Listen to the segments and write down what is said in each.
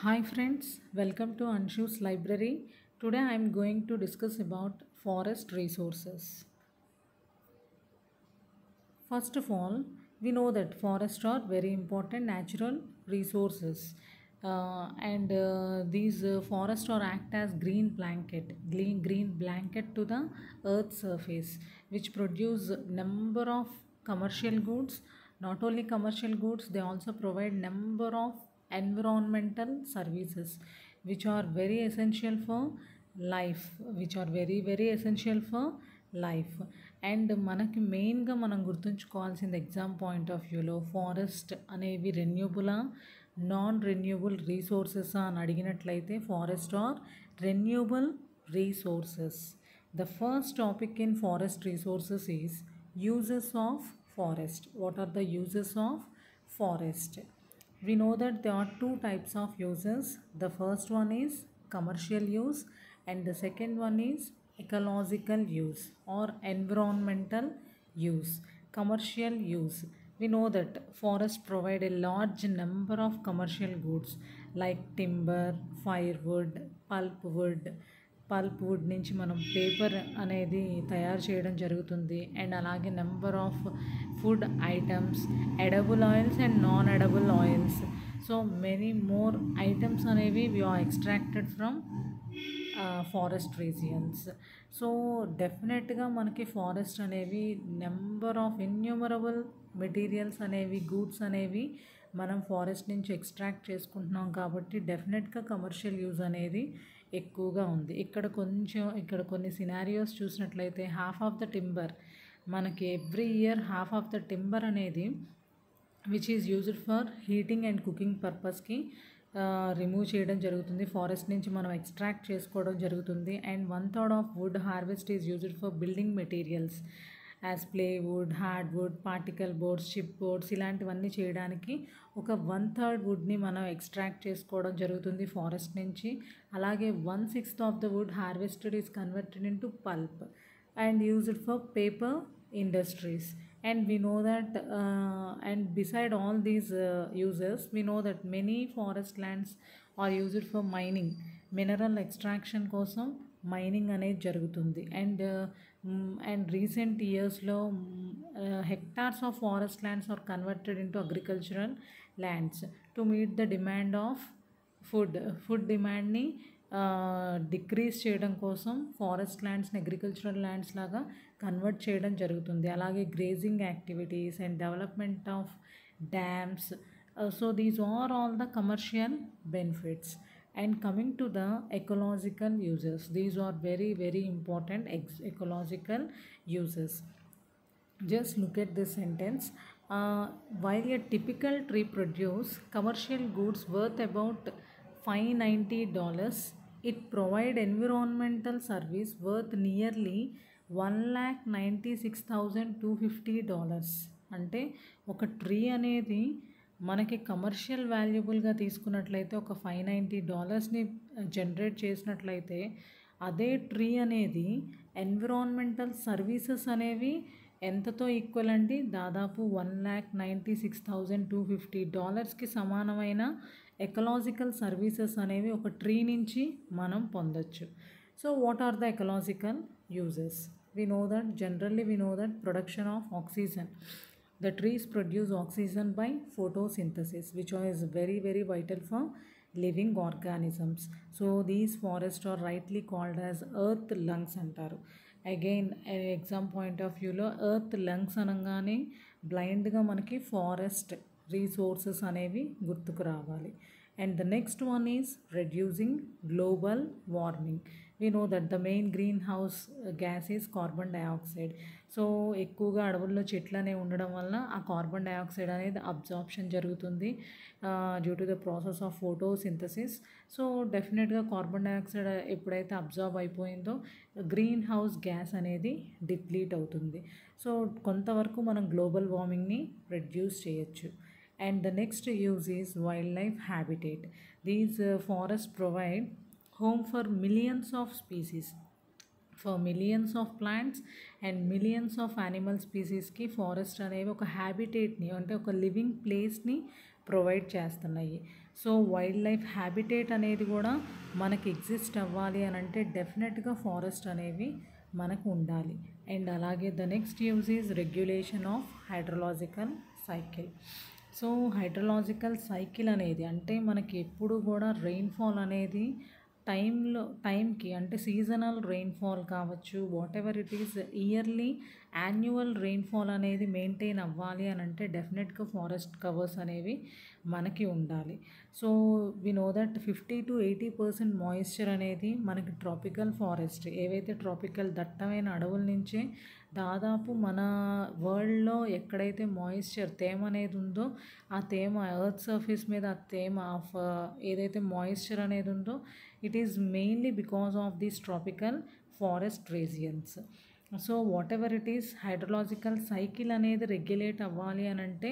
Hi friends, welcome to Anshu's library. Today I am going to discuss about forest resources. First of all, we know that forests are very important natural resources. Uh, and uh, these uh, forests are act as green blanket green, green blanket to the earth surface which produce number of commercial goods not only commercial goods they also provide number of environmental services which are very essential for life which are very very essential for life and మనకి మెయిన్గా మనం గుర్తుంచుకోవాల్సింది exam point of వ్యూలో forest అనేవి రెన్యూబులా non renewable resources అని అడిగినట్లయితే forest are renewable resources the first topic in forest resources is uses of forest what are the uses of forest we know that there are two types of uses. The first one is commercial use and the second one is ecological use or environmental use commercial use. We know that forests provide a large number of commercial goods like timber firewood pulpwood pulp wood నుంచి మనం paper అనేది తయారు చేయడం జరుగుతుంది. And అలాగే number of food items edible oils and non edible oils. So many more items అనేవి we are extracted from forest regions. So డెఫినెట్గా మనకి ఫారెస్ట్ అనేవి నెంబర్ ఆఫ్ ఇన్యూమరబుల్ మెటీరియల్స్ అనేవి గూడ్స్ అనేవి మనం ఫారెస్ట్ నుంచి ఎక్స్ట్రాక్ట్ చేసుకుంటున్నాం కాబట్టి డెఫినెట్గా కమర్షియల్ యూజ్ అనేది ఎక్కువగా ఉంది. ఇక్కడ కొంచెం ఇక్కడ కొన్ని సినారియోస్ చూసినట్లయితే హాఫ్ ఆఫ్ ద టింబర్ మనకి every year half of the timber అనేది which is used for heating and cooking పర్పస్కి రిమూవ్ చేయడం జరుగుతుంది. ఫారెస్ట్ నుంచి మనం ఎక్స్ట్రాక్ట్ చేసుకోవడం జరుగుతుంది. And one third of wood harvest is used for building materials as plywood hardwood particle boards chip boards ఇలాంటివన్నీ చేయడానికి ఒక వన్ థర్డ్ వుడ్ని మనం ఎక్స్ట్రాక్ట్ చేసుకోవడం జరుగుతుంది ఫారెస్ట్ నుంచి. అలాగే one sixth of the wood harvested is converted into pulp and used for paper industries and we know that uh, and beside all these uh, uses we know that many forest lands are used for mining mineral extraction కోసం mining అనేది జరుగుతుంది. And and recent ఇయర్స్లో hectares of forest lands are converted into agricultural lands to meet the demand of food food డిమాండ్ని decrease చేయడం కోసం forest ల్యాండ్స్ని agricultural lands లాగా convert చేయడం జరుగుతుంది. అలాగే grazing activities and development of dams so these are all the commercial benefits and coming to the ecological uses these are very very important ex ecological uses just look at this sentence uh, while a typical tree produce commercial goods worth about 590 dollars it provide environmental service worth nearly one lakh ninety six thousand two fifty dollars అంటే ఒక tree అనేది మనకి commercial వాల్యుబుల్గా తీసుకున్నట్లయితే ఒక five ninety డాలర్స్ని generate చేసినట్లయితే అదే ట్రీ అనేది ఎన్విరాన్మెంటల్ సర్వీసెస్ అనేవి ఎంతతో ఈక్వల్ అండి? దాదాపు one lakh ninety six thousand two fifty డాలర్స్కి సమానమైన ఎకలాజికల్ సర్వీసెస్ అనేవి ఒక ట్రీ నుంచి మనం పొందొచ్చు. So what are the ecological uses we know that generally we know that production of oxygen. the trees produce oxygen by photosynthesis which is very very vital for living organisms so these forests are rightly called as earth lungs అంటారు again exam point of వ్యూలో earth lungs అనగానే బ్లైండ్గా మనకి forest resources అనేవి గుర్తుకు రావాలి and the next one is reducing global warming We know that the main greenhouse gas is carbon dioxide so ఎక్కువగా అడవుల్లో చెట్లు అనేవి ఉండడం వల్ల ఆ కార్బన్ డైఆక్సైడ్ అనేది అబ్జార్ప్షన్ జరుగుతుంది due to the process of photosynthesis so డెఫినెట్గా కార్బన్ డైఆక్సైడ్ ఎప్పుడైతే అబ్జార్బ్ అయిపోయిందో గ్రీన్ హౌస్ గ్యాస్ అనేది డిప్లీట్ అవుతుంది. సో కొంతవరకు మనం గ్లోబల్ వార్మింగ్ని రెడ్యూస్ చేయొచ్చు. And the next use is wildlife habitat these forest provide home for millions of species. For millions of plants and millions of animal స్పీసీస్కి forest అనేవి ఒక హ్యాబిటేట్ని అంటే ఒక లివింగ్ ప్లేస్ని ప్రొవైడ్ చేస్తున్నాయి. సో వైల్డ్ లైఫ్ హ్యాబిటేట్ అనేది కూడా మనకి ఎగ్జిస్ట్ అవ్వాలి అని అంటే డెఫినెట్గా ఫారెస్ట్ అనేవి మనకు ఉండాలి. అండ్ అలాగే the next use is regulation of hydrological cycle so hydrological cycle అనేది అంటే మనకి ఎప్పుడు కూడా రెయిన్ఫాల్ అనేది టైంలో టైంకి అంటే సీజనల్ రెయిన్ఫాల్ కావచ్చు whatever it is yearly annual rainfall అనేది మెయింటైన్ అవ్వాలి అని అంటే డెఫినెట్గా ఫారెస్ట్ కవర్స్ అనేవి మనకి ఉండాలి. So we know that fifty to eighty percent moisture అనేది మనకి ట్రాపికల్ ఫారెస్ట్ ఏవైతే ట్రాపికల్ దట్టమైన అడవుల నుంచే దాదాపు మన వరల్డ్లో ఎక్కడైతే మాయిశ్చర్ తేమ అనేది ఉందో ఆ తేమ ఎర్త్ సర్ఫేస్ మీద ఆ తేమ ఆఫ్ ఏదైతే మాయిశ్చర్ అనేది ఉందో it is mainly because of this tropical forest regions so whatever it is hydrological cycle అనేది రెగ్యులేట్ అవ్వాలి అని అంటే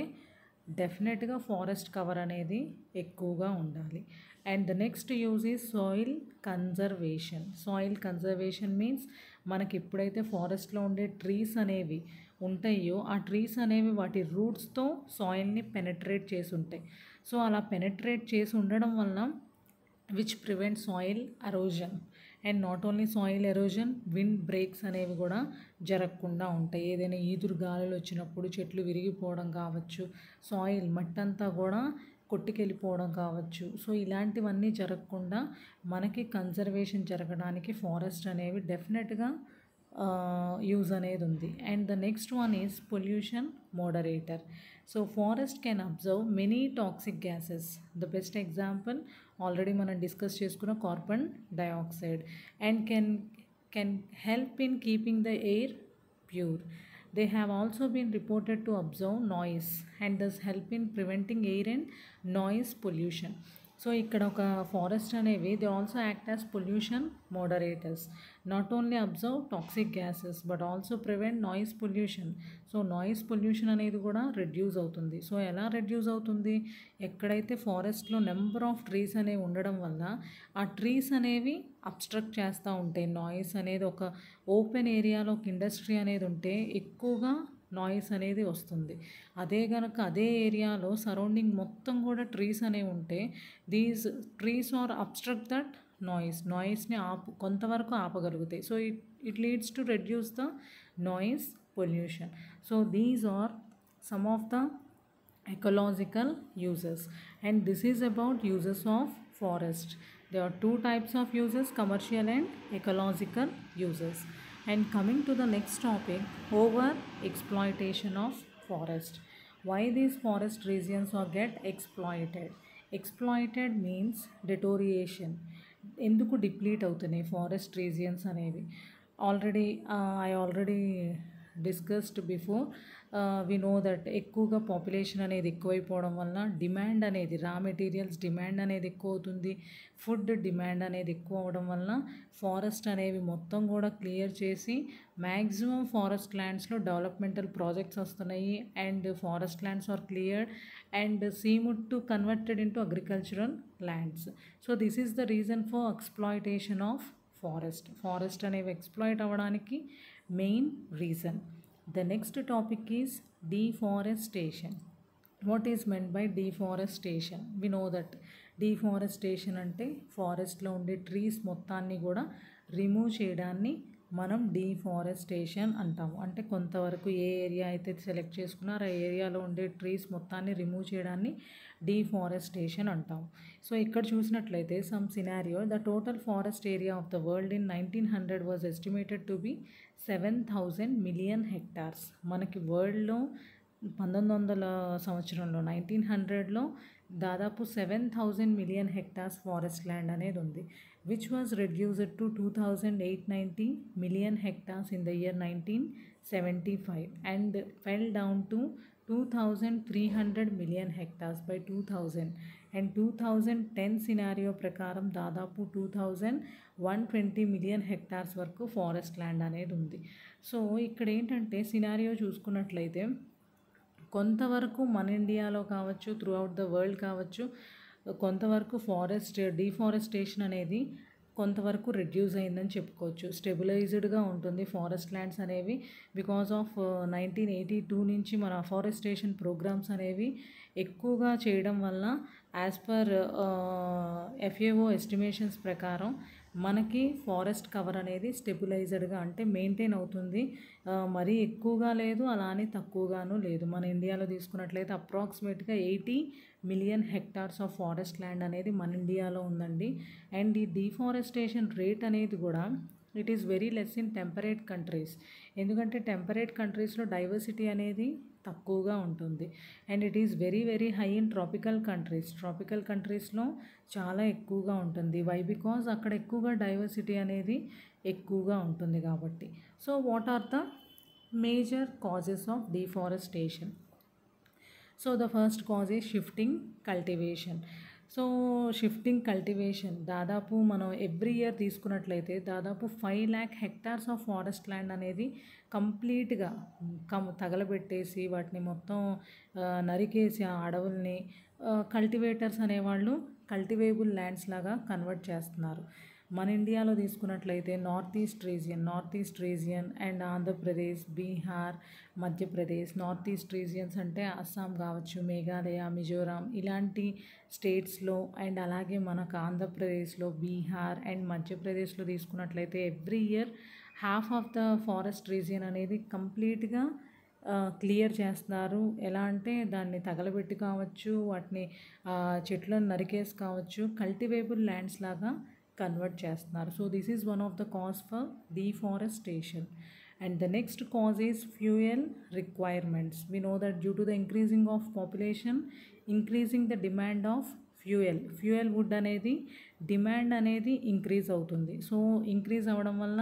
డెఫినెట్గా ఫారెస్ట్ కవర్ అనేది ఎక్కువగా ఉండాలి. And the next use is soil conservation soil conservation means మనకి ఎప్పుడైతే ఫారెస్ట్లో ఉండే ట్రీస్ అనేవి ఉంటాయో ఆ ట్రీస్ అనేవి వాటి రూట్స్తో సాయిల్ని పెనట్రేట్ చేసి ఉంటాయి. సో అలా పెనట్రేట్ చేసి ఉండడం వల్ల which prevent soil erosion and not only soil erosion wind breaks అనేవి కూడా జరగకుండా ఉంటాయి. ఏదైనా ఈదురు గాలులు వచ్చినప్పుడు చెట్లు విరిగిపోవడం కావచ్చు సాయిల్ మట్టంతా కూడా కొట్టుకెళ్ళిపోవడం కావచ్చు. సో ఇలాంటివన్నీ జరగకుండా మనకి కన్జర్వేషన్ జరగడానికి ఫారెస్ట్ అనేవి డెఫినెట్గా యూజ్ అనేది ఉంది. And the next one is pollution moderator so forest can observe many toxic gases the best example already మనం డిస్కస్ చేసుకున్న carbon dioxide and can can help in keeping the air pure they have also been reported to observe noise and thus help in preventing air and noise pollution. So ఇక్కడ ఒక forest అనేవి they also act as pollution moderators not only observe toxic gases but also prevent noise pollution so noise pollution అనేది కూడా reduce అవుతుంది. So ఎలా reduce అవుతుంది? ఎక్కడైతే ఫారెస్ట్లో నెంబర్ ఆఫ్ ట్రీస్ అనేవి ఉండడం వల్ల ఆ ట్రీస్ అనేవి అబ్స్ట్రక్ట్ చేస్తూ ఉంటాయి. నాయిస్ అనేది ఒక ఓపెన్ ఏరియాలో ఒక ఇండస్ట్రీ అనేది ఉంటే ఎక్కువగా నాయిస్ అనేది వస్తుంది. అదే కనుక అదే ఏరియాలో సరౌండింగ్ మొత్తం కూడా ట్రీస్ అనేవి ఉంటే these trees are obstruct that noise నాయిస్ని ఆపు కొంతవరకు ఆపగలుగుతాయి so it it leads to reduce the noise pollution so these are some of the ecological uses. And this is about uses of forest. There are two types of uses commercial and ecological uses. and coming to the next topic over exploitation of forest why these forest regions are get exploited exploited means deterioration ఎందుకు deplete అవుతున్నాయి forest regions అనేవి already I already discussed before we know that ఎక్కువగా population అనేది ఎక్కువైపోవడం వలన demand అనేది raw materials demand అనేది ఎక్కువ అవుతుంది ఫుడ్ డిమాండ్ అనేది ఎక్కువ అవడం వలన ఫారెస్ట్ అనేవి మొత్తం కూడా క్లియర్ చేసి మ్యాక్సిమం ఫారెస్ట్ ల్యాండ్స్లో డెవలప్మెంటల్ ప్రాజెక్ట్స్ వస్తున్నాయి. And forest lands are cleared and seemed to converted into agricultural lands so this is the reason for exploitation of forest forest అనేవి ఎక్స్ప్లాయిట్ అవ్వడానికి main reason the next topic is deforestation what is meant by deforestation we know that deforestation అంటే ఫారెస్ట్లో ఉండే trees మొత్తాన్ని కూడా remove చేయడాన్ని మనం deforestation అంటాము. అంటే కొంతవరకు ఏ ఏరియా అయితే సెలెక్ట్ చేసుకున్నారో ఆ ఏరియాలో ఉండే ట్రీస్ మొత్తాన్ని రిమూవ్ చేయడాన్ని డీఫారెస్టేషన్ అంటాము. సో ఇక్కడ చూసినట్లయితే some scenario the total forest area of the world in nineteen hundred was estimated to be seven thousand million hectares. మనకి వరల్డ్లో పంతొమ్మిది వందల సంవత్సరంలో నైన్టీన్ హండ్రెడ్లో దాదాపు seven thousand million hectares forest land అనేది ఉంది which was reduced to two thousand eight ninety million hectares in the year nineteen seventy five and fell down to two thousand three hundred million hectares by two thousand and two thousand ten scenario ప్రకారం దాదాపు two thousand one twenty million hectares వరకు forest land అనేది ఉంది. So ఇక్కడ ఏంటంటే scenario చూసుకున్నట్లయితే కొంతవరకు మన ఇండియాలో కావచ్చు త్రూ అవుట్ ద వరల్డ్ కావచ్చు కొంతవరకు ఫారెస్ట్ డీఫారెస్టేషన్ అనేది కొంతవరకు రెడ్యూస్ అయిందని చెప్పుకోవచ్చు. స్టెబిలైజ్డ్గా ఉంటుంది ఫారెస్ట్ ల్యాండ్స్ అనేవి because of nineteen eighty two నుంచి మన ఫారెస్టేషన్ ప్రోగ్రామ్స్ అనేవి ఎక్కువగా చేయడం వల్ల యాజ్ పర్ ఎఫ్ఏఓ ఎస్టిమేషన్స్ ప్రకారం మనకి ఫారెస్ట్ కవర్ అనేది స్టెబిలైజ్డ్గా అంటే మెయింటైన్ అవుతుంది. మరీ ఎక్కువగా లేదు అలానే తక్కువగాను లేదు. మన ఇండియాలో తీసుకున్నట్లయితే అప్రాక్సిమేట్గా eighty million hectares of forest land అనేది మన ఇండియాలో ఉందండి. అండ్ ఈ డిఫారెస్టేషన్ రేట్ అనేది కూడా it is very less in temperate countries. ఎందుకంటే టెంపరేట్ కంట్రీస్లో డైవర్సిటీ అనేది తక్కువగా ఉంటుంది. And it is very very high in tropical countries. Tropical కంట్రీస్లో చాలా ఎక్కువగా ఉంటుంది. వై? బికాజ్ అక్కడ ఎక్కువగా డైవర్సిటీ అనేది ఎక్కువగా ఉంటుంది కాబట్టి. So what are the major causes of deforestation? So the first cause is shifting cultivation. So shifting cultivation దాదాపు మనం ఎవ్రీ ఇయర్ తీసుకున్నట్లయితే దాదాపు five lakh hectares of forest land అనేది కంప్లీట్గా కమ్ తగలబెట్టేసి వాటిని మొత్తం నరికేసి ఆ అడవుల్ని కల్టివేటర్స్ అనేవాళ్ళు కల్టివేబుల్ ల్యాండ్స్ లాగా కన్వర్ట్ చేస్తున్నారు. మన ఇండియాలో తీసుకున్నట్లయితే north east region north east region and Andhra Pradesh Bihar Madhya Pradesh north east regions అంటే అస్సాం కావచ్చు మేఘాలయ మిజోరాం ఇలాంటి స్టేట్స్లో అండ్ అలాగే మనకు ఆంధ్రప్రదేశ్లో బీహార్ అండ్ మధ్యప్రదేశ్లో తీసుకున్నట్లయితే every year half of the forest region అనేది కంప్లీట్గా క్లియర్ చేస్తున్నారు. ఎలా అంటే దాన్ని తగలబెట్టి కావచ్చు వాటిని చెట్లను నరికేసి కావచ్చు కల్టివేబుల్ ల్యాండ్స్ లాగా కన్వర్ట్ చేస్తున్నారు. So this is one of the cause for deforestation and the next cause is fuel requirements we know that due to the increasing of population increasing the demand of fuel fuel wood అనేది demand అనేది increase అవుతుంది. So increase అవ్వడం వల్ల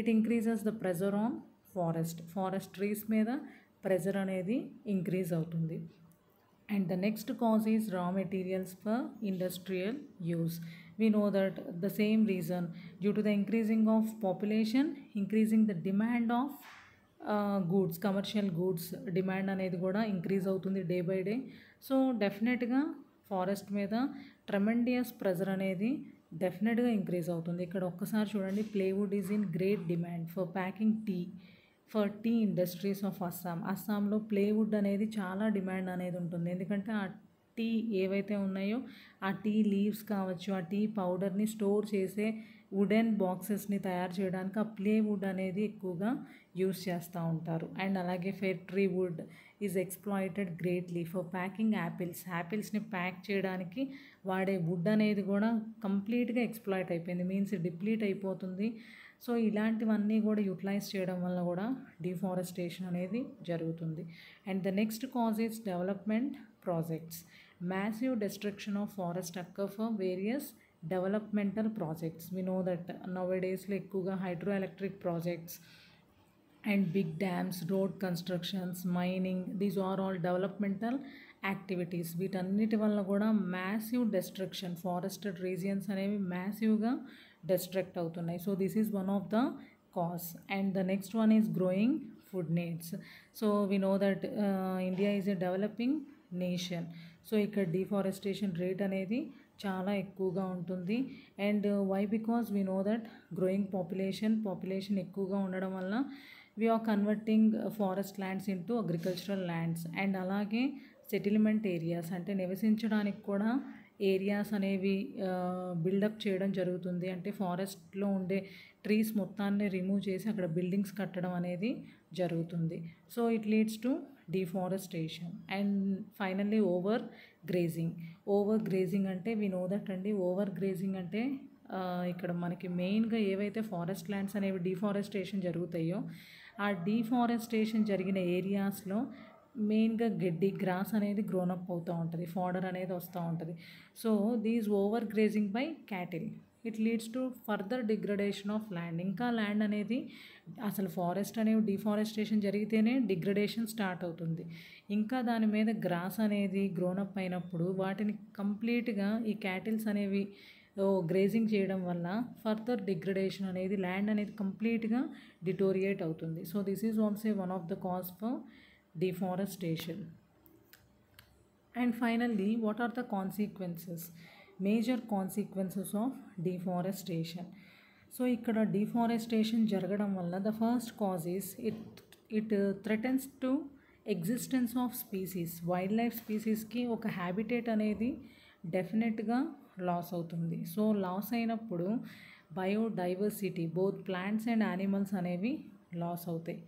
it increases the pressure on forest forest trees మీద pressure అనేది increase అవుతుంది. And the next cause is raw materials for industrial use we know that the same reason. Due to the increasing of population increasing the demand of goods commercial goods demand అనేది కూడా increase అవుతుంది day by day so డెఫినెట్గా forest మీద tremendous pressure అనేది డెఫినెట్గా increase అవుతుంది. ఇక్కడ ఒక్కసారి చూడండి plywood is in great demand for packing tea for tea industries of Assam అస్సాంలో ప్లేవుడ్ అనేది చాలా డిమాండ్ అనేది ఉంటుంది. ఎందుకంటే ఆ టీ ఏవైతే ఉన్నాయో ఆ టీ లీవ్స్ కావచ్చు ఆ టీ పౌడర్ని స్టోర్ చేసే వుడెన్ బాక్సెస్ని తయారు చేయడానికి ఆ ప్లేవుడ్ అనేది ఎక్కువగా యూస్ చేస్తూ ఉంటారు. అండ్ అలాగే ఫెట్రీ wood is exploited greatly for packing apples. యాపిల్స్ని pack చేయడానికి వాడే వుడ్ అనేది కూడా కంప్లీట్గా ఎక్స్ప్లాయిట్ అయిపోయింది. మీన్స్ డిప్లీట్ అయిపోతుంది. సో ఇలాంటివన్నీ కూడా యూటిలైజ్ చేయడం వల్ల కూడా డిఫారెస్టేషన్ అనేది జరుగుతుంది. And the next cause is development projects. Massive destruction of forest occur for various developmental projects we know that now డేస్లో ఎక్కువగా hydro electric projects and big dams road constructions mining these are all developmental activities వీటన్నిటి వల్ల కూడా massive destruction forested regions అనేవి మ్యాసివ్గా destruct అవుతున్నాయి. So this is one of the cause and the next one is growing food needs so we know that India is a developing nation so ఇక్కడ deforestation rate అనేది చాలా ఎక్కువగా ఉంటుంది. And why because we know that growing population population ఎక్కువగా ఉండడం వల్ల we are converting forest lands into agricultural lands and అలాగే settlement areas అంటే నివసించడానికి కూడా ఏరియాస్ అనేవి uh, బిల్డప్ చేయడం జరుగుతుంది. అంటే ఫారెస్ట్లో ఉండే ట్రీస్ మొత్తాన్ని రిమూవ్ చేసి అక్కడ బిల్డింగ్స్ కట్టడం అనేది జరుగుతుంది. So it leads to deforestation. And finally overgrazing. Overgrazing అంటే వి నో దట్ అండి. ఓవర్ గ్రేజింగ్ అంటే ఇక్కడ మనకి మెయిన్గా ఏవైతే ఫారెస్ట్ ల్యాండ్స్ అనేవి డిఫారెస్టేషన్ జరుగుతాయో ఆ డిఫారెస్టేషన్ జరిగిన ఏరియాస్లో మెయిన్గా గడ్డి గ్రాస్ అనేది గ్రోనప్ అవుతూ ఉంటుంది. ఫాడర్ అనేది వస్తూ ఉంటుంది. So these overgrazing by cattle. It leads to further degradation of land. ఇంకా ల్యాండ్ అనేది అసలు ఫారెస్ట్ అనేవి డిఫారెస్టేషన్ జరిగితేనే డిగ్రడేషన్ స్టార్ట్ అవుతుంది. ఇంకా దాని మీద గ్రాస్ అనేది గ్రోనప్ అయినప్పుడు వాటిని కంప్లీట్గా ఈ క్యాటిల్స్ అనేవి గ్రేజింగ్ చేయడం వల్ల ఫర్దర్ డిగ్రడేషన్ అనేది ల్యాండ్ అనేది కంప్లీట్గా డిటోరియేట్ అవుతుంది. So this is also one of the cause for deforestation. And finally what are the consequences? Major consequences of deforestation. So ఇక్కడ డిఫారెస్టేషన్ జరగడం వల్ల the first cause is it it threatens to existence of species. Wildlife స్పీసీస్కి ఒక habitat అనేది డెఫినెట్గా loss అవుతుంది. So loss అయినప్పుడు biodiversity both plants and animals అనేవి loss అవుతాయి.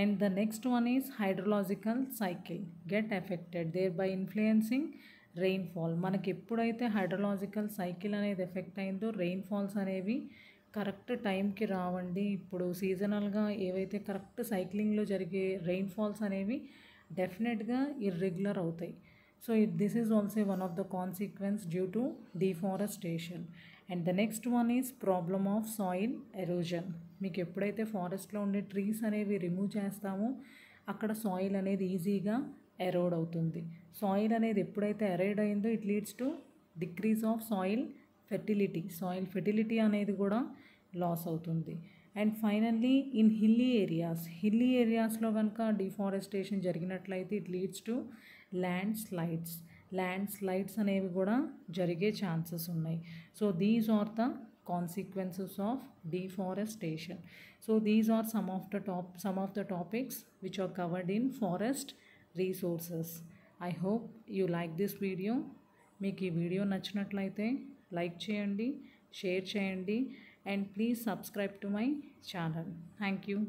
And the next one is hydrological cycle. Get affected there by influencing rainfall మనకి ఎప్పుడైతే hydrological cycle అనేది ఎఫెక్ట్ అయిందో రెయిన్ఫాల్స్ అనేవి కరెక్ట్ టైంకి రావండి. ఇప్పుడు సీజనల్గా ఏవైతే కరెక్ట్ సైక్లింగ్లో జరిగే రెయిన్ఫాల్స్ అనేవి డెఫినెట్గా ఇర్రెగ్యులర్ అవుతాయి. So it this is also one of the consequence due to deforestation and the next one is problem of soil erosion మీకు ఎప్పుడైతే ఫారెస్ట్లో ఉండే ట్రీస్ అనేవి రిమూవ్ చేస్తామో అక్కడ సాయిల్ అనేది ఈజీగా ఎరోడ్ అవుతుంది. సాయిల్ అనేది ఎప్పుడైతే ఎరైడ్ అయిందో it leads to decrease of soil fertility. Soil fertility అనేది కూడా లాస్ అవుతుంది. And finally in hilly areas hilly ఏరియాస్లో కనుక deforestation జరిగినట్లయితే it leads to landslides landslides అనేవి కూడా జరిగే ఛాన్సెస్ ఉన్నాయి. So these are the consequences of deforestation so these are some of the top some of the topics which are covered in forest resources I hope you like this video మీకు ఈ video నచ్చినట్లయితే like చేయండి share చేయండి and please subscribe to my channel thank you